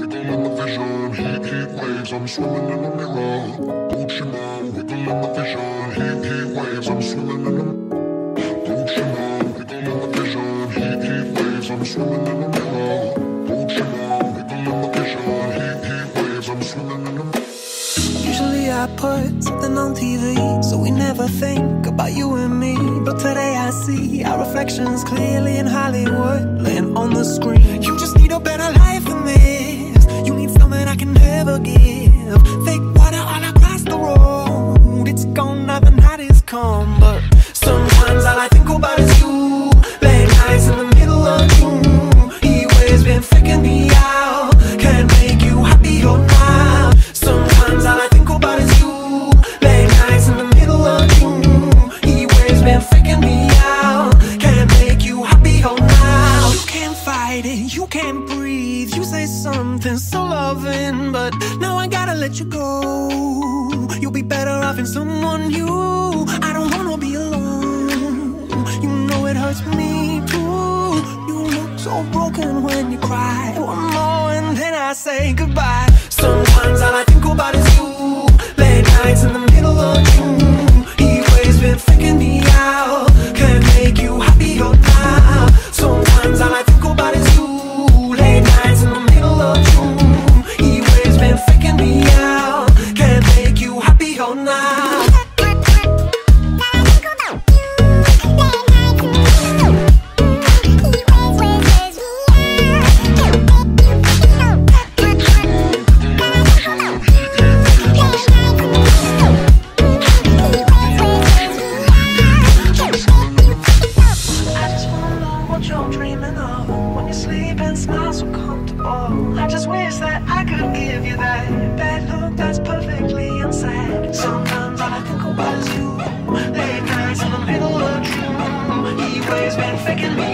in the vision. Heat, heat waves, I'm swimming in a mirror. Gucci wiggle in the vision. Heat, heat waves, I'm swimming in a Gucci wiggle in the vision. Heat, heat waves, I'm swimming in a mirror. Gucci wiggle in the vision. Heat, heat waves, I'm swimming in a Usually I put something on TV So we never think about you and me But today I see our reflections clearly in Hollywood Laying on the screen You sometimes all I think about is you. Late nights in the middle of June. He waves been faking me out. Can't make you happy or not. Sometimes all I think about is you. Late nights in the middle of June. He waves been faking me out. Can't make you happy or not. You can't fight it, you can't breathe. You say something so loving But now I gotta let you go. You'll be better off in someone new you cry. One more and then I say goodbye. Sometimes I deep and smile so comfortable. I just wish that I could give you that bad look that's perfectly inside. Sometimes all I think about is you. Late nights in the middle of June. He waves been faking me.